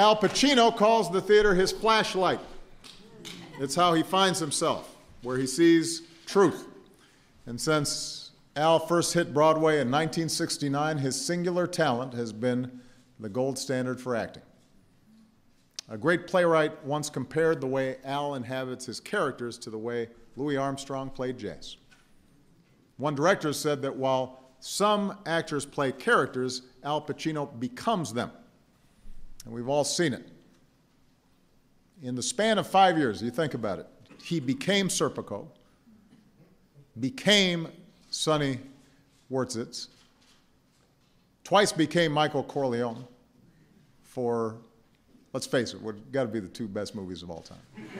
Al Pacino calls the theater his flashlight. It's how he finds himself, where he sees truth. And since Al first hit Broadway in 1969, his singular talent has been the gold standard for acting. A great playwright once compared the way Al inhabits his characters to the way Louis Armstrong played jazz. One director said that while some actors play characters, Al Pacino becomes them. And we've all seen it. In the span of five years, you think about it, he became Serpico, became Sonny Wortzik, twice became Michael Corleone for, let's face it, what got to be the two best movies of all time.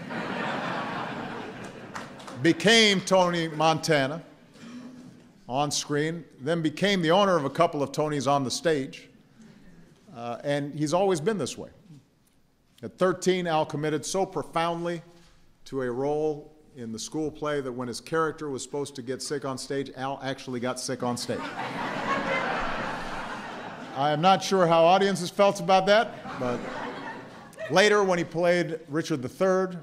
became Tony Montana on screen, then became the owner of a couple of Tonys on the stage, uh, and he's always been this way. At 13, Al committed so profoundly to a role in the school play that when his character was supposed to get sick on stage, Al actually got sick on stage. I am not sure how audiences felt about that, but later when he played Richard III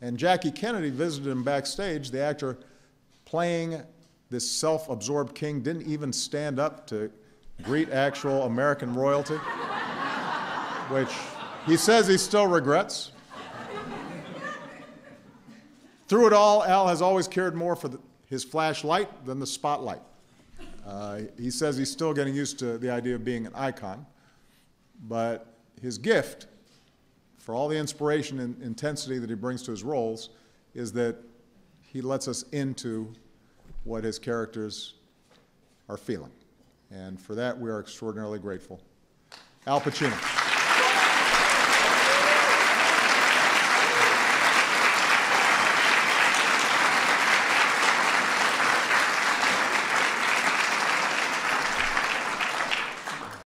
and Jackie Kennedy visited him backstage, the actor playing this self absorbed king didn't even stand up to greet actual American royalty, which he says he still regrets. Through it all, Al has always cared more for the, his flashlight than the spotlight. Uh, he says he's still getting used to the idea of being an icon, but his gift, for all the inspiration and intensity that he brings to his roles, is that he lets us into what his characters are feeling. And for that, we are extraordinarily grateful. Al Pacino.